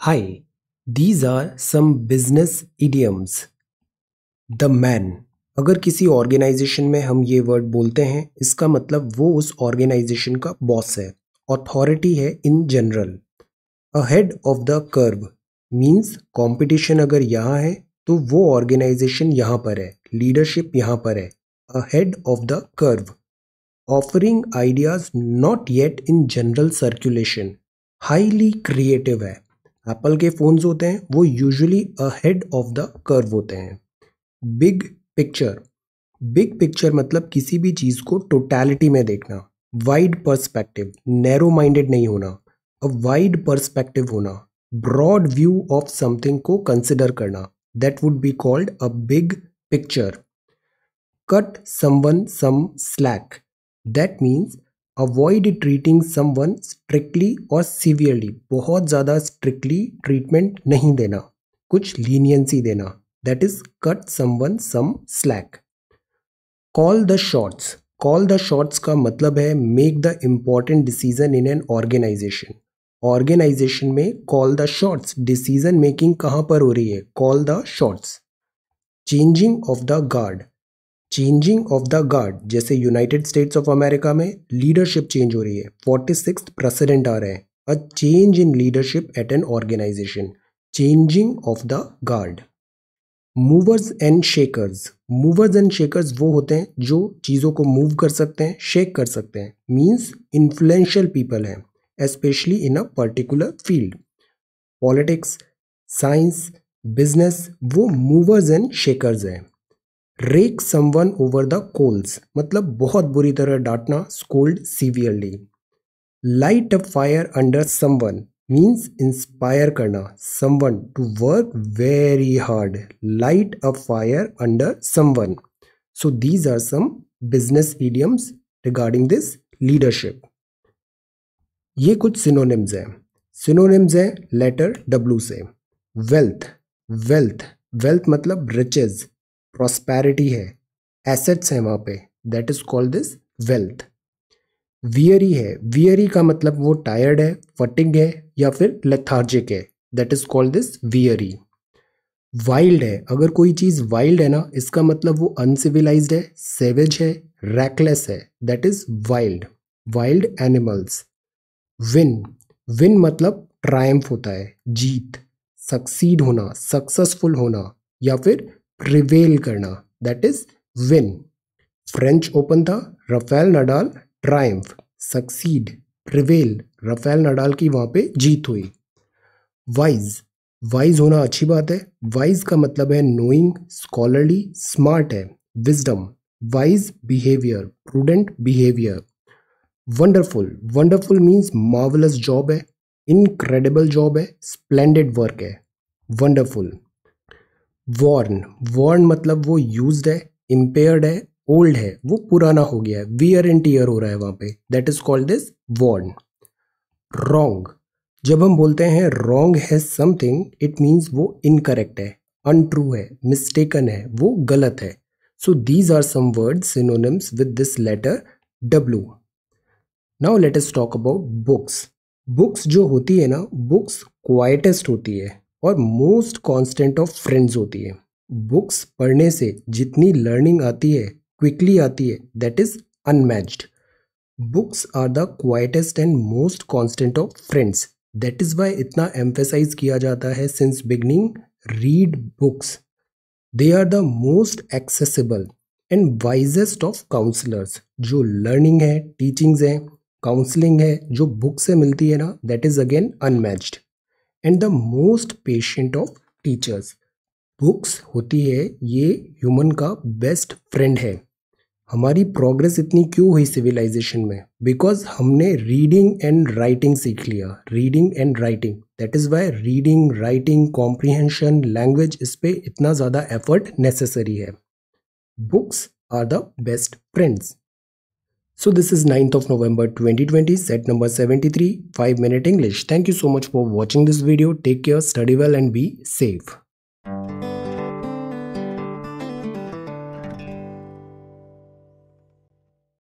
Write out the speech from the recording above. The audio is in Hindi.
Hi, these are some business idioms. The man. अगर किसी ऑर्गेनाइजेशन में हम ये वर्ड बोलते हैं इसका मतलब वो उस ऑर्गेनाइजेशन का बॉस है अथॉरिटी है in general ahead of the curve means competition अगर यहाँ है तो वो ऑर्गेनाइजेशन यहाँ पर है लीडरशिप यहाँ पर है. Ahead of the curve offering ideas not yet in general circulation highly creative है. एप्पल के फ़ोन्स होते हैं, वो usually ahead of the curve होते हैं। बिग पिक्चर बिग पिक्चर मतलब किसी भी चीज़ को टोटैलिटी में देखना वाइड पर्सपेक्टिव नैरो माइंडेड नहीं होना अ वाइड पर्सपेक्टिव होना ब्रॉड व्यू ऑफ़ समथिंग को कंसिडर करना that would be called a big picture cut someone some slack that means avoid treating someone strictly और सीवियरली बहुत ज़्यादा स्ट्रिक्टली ट्रीटमेंट नहीं देना। कुछ लीनियंसी देना। That is cut someone some slack call the shots call the shots का मतलब है make the important decision in an organization organization में call the shorts decision making कहाँ पर हो रही है? Call the shorts changing of the guard changing of the guard जैसे यूनाइटेड स्टेट्स ऑफ़ अमेरिका में लीडरशिप चेंज हो रही है। फोर्टी सिक्स प्रेसिडेंट आ रहे हैं। A change in leadership at an organization changing of the guard movers and shakers movers and shakers वो होते हैं जो चीज़ों को मूव कर सकते हैं शेक कर सकते हैं। मीन्स इन्फ्लुएंशियल पीपल हैं especially in a particular field politics science business वो मूवर्स एंड शेकर्स हैं। Rake someone over the coals मतलब बहुत बुरी तरह डांटना scold severely light a fire under someone means inspire करना someone to work very hard light a fire under someone so these are some business idioms regarding this leadership ये कुछ सिनोनिम्स हैं। सिनोनिम्स हैं लेटर डब्ल्यू से। वेल्थ वेल्थ वेल्थ मतलब रिचेज प्रॉस्पैरिटी है. एसेट्स हैं वहाँ पे. That is called this wealth weary है. वियरी का मतलब वो टायर्ड है फटिंग है, या फिर लेथार्जिक है. That is called this weary wild है. अगर कोई चीज़ वाइल्ड है ना, इसका मतलब वो अनसिविलाइज्ड है सेवेज है रैकलेस है. That is wild wild animals win win मतलब ट्रायम्फ होता है. जीत. सक्सीड होना. सक्सेसफुल होना. या फिर प्रिवेल करना that is win French Open था Rafael Nadal triumph succeed prevail Rafael Nadal की वहाँ पे जीत हुई. वाइज वाइज होना अच्छी बात है. वाइज का मतलब है नोइंग स्कॉलरली स्मार्ट है. Wisdom wise behaviour prudent behaviour wonderful wonderful means marvellous job है. इनक्रेडिबल जॉब है. स्प्लेंडेड वर्क है. Wonderful worn. वॉर्न मतलब वो यूज़ है, इम्पेयर्ड है, ओल्ड है, वो पुराना हो गया है। वियर एंड टीयर हो रहा है वहाँ पे। That is called this worn. Wrong. जब हम बोलते हैं रॉन्ग है समथिंग इट मीन्स वो इनकरेक्ट है अनट्रू है मिस्टेकन है, वो गलत है। So these are some word synonyms with this letter W now let us talk about books books जो होती है ना बुक्स क्वाइटेस्ट होती है। और मोस्ट कांस्टेंट ऑफ़ फ्रेंड्स होती है। बुक्स पढ़ने से जितनी लर्निंग आती है क्विकली आती है that is unmatched books are the quietest and most constant of friends that is why इतना एम्फेसाइज किया जाता है since beginning read books they are the most accessible and wisest of counsellors जो लर्निंग है टीचिंग्स हैं काउंसलिंग है, जो बुक से मिलती है ना that is again unmatched and the most patient of teachers books होती है, ये ह्यूमन का बेस्ट फ्रेंड है। हमारी प्रोग्रेस इतनी क्यों हुई सिविलाइजेशन में? बिकॉज़ हमने रीडिंग एंड राइटिंग सीख लिया। Reading and writing that is why reading writing comprehension language इस पर इतना ज़्यादा एफर्ट नेसेसरी है। Books are the best friends So this is 9th of November 2020 set number 73 5 minute English. Thank you so much for watching this video. Take care, study well and be safe.